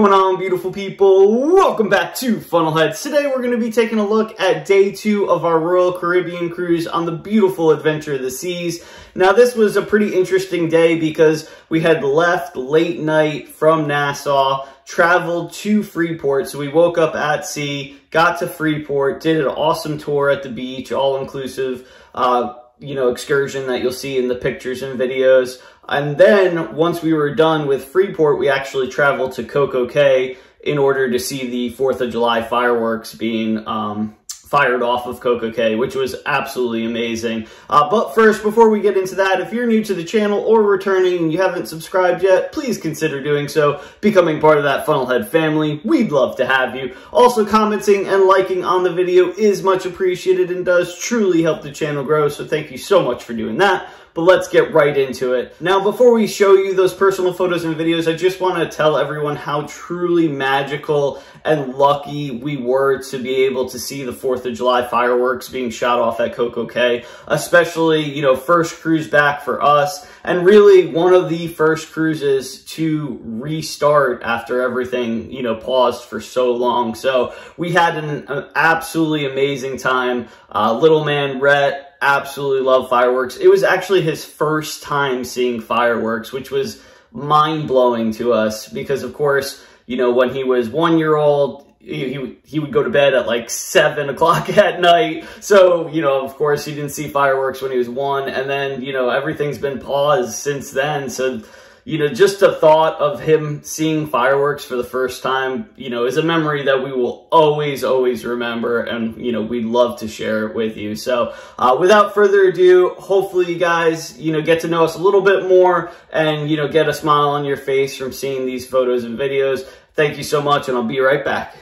on, beautiful people? Welcome back to Funnelheads. Today we're going to be taking a look at day two of our Royal Caribbean cruise on the beautiful Adventure of the Seas. Now this was a pretty interesting day because we had left late night from Nassau, traveled to Freeport, so we woke up at sea, got to Freeport, did an awesome tour at the beach, all-inclusive, uh, you know, excursion that you'll see in the pictures and videos. And then once we were done with Freeport, we actually traveled to Coco Cay in order to see the 4th of July fireworks being um, fired off of Coco Cay, which was absolutely amazing. Uh, but first, before we get into that, if you're new to the channel or returning and you haven't subscribed yet, please consider doing so, becoming part of that Funnelhead family. We'd love to have you. Also, commenting and liking on the video is much appreciated and does truly help the channel grow, so thank you so much for doing that but let's get right into it. Now, before we show you those personal photos and videos, I just want to tell everyone how truly magical and lucky we were to be able to see the 4th of July fireworks being shot off at Coco Cay, especially, you know, first cruise back for us, and really one of the first cruises to restart after everything, you know, paused for so long. So we had an, an absolutely amazing time. Uh, little man Rhett, absolutely love fireworks. It was actually his first time seeing fireworks, which was mind blowing to us because, of course, you know, when he was one year old, he, he, would go to bed at like seven o'clock at night. So, you know, of course, he didn't see fireworks when he was one. And then, you know, everything's been paused since then. So, you know, just the thought of him seeing fireworks for the first time, you know, is a memory that we will always, always remember. And, you know, we'd love to share it with you. So uh, without further ado, hopefully you guys, you know, get to know us a little bit more and, you know, get a smile on your face from seeing these photos and videos. Thank you so much, and I'll be right back.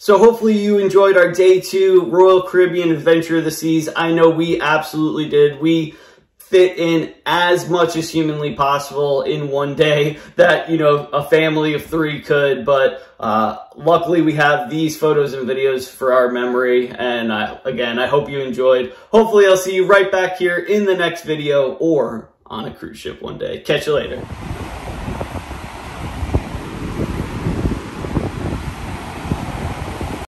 So hopefully you enjoyed our day two Royal Caribbean Adventure of the Seas. I know we absolutely did. We fit in as much as humanly possible in one day that, you know, a family of three could. But uh, luckily we have these photos and videos for our memory. And I, again, I hope you enjoyed. Hopefully I'll see you right back here in the next video or on a cruise ship one day. Catch you later.